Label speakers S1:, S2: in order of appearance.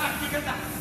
S1: あ、引っかかった